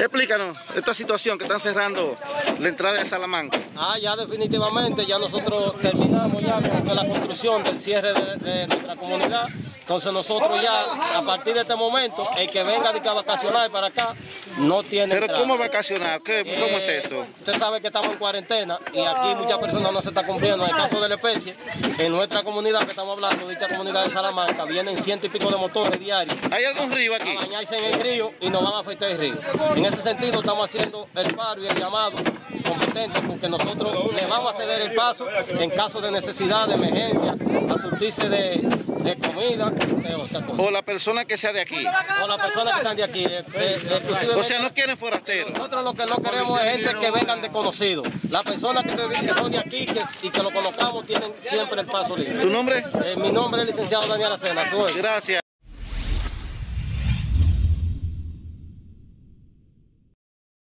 Explícanos esta situación que están cerrando la entrada de Salamanca. Ah, ya definitivamente, ya nosotros terminamos ya con la construcción del cierre de, de nuestra comunidad. Entonces nosotros ya, a partir de este momento, el que venga de que a vacacionar para acá, no tiene Pero entrada. ¿cómo vacacionar? ¿Qué, ¿Cómo es Eh, eso? Usted sabe que estamos en cuarentena y aquí muchas personas no se están cumpliendo. En el caso de la especie, en nuestra comunidad que estamos hablando, dicha comunidad de Salamanca, vienen ciento y pico de motores diarios ¿Hay algún río aquí? a bañarse en el río y nos van a afectar el río. En ese sentido estamos haciendo el paro y el llamado competente porque nosotros le vamos a ceder el paso en caso de necesidad, de emergencia, a surtirse de, de comida, de otra cosa. O la persona que sea de aquí. O las personas que están de aquí, eh, eh, O sea, no quieren forasteros. nosotros lo que no queremos es gente que vengan desconocidos. Las personas que, que son de aquí que- y que lo conozcamos tienen siempre el paso libre. ¿Tu nombre? Eh, mi nombre es licenciado Daniel Acena. Gracias.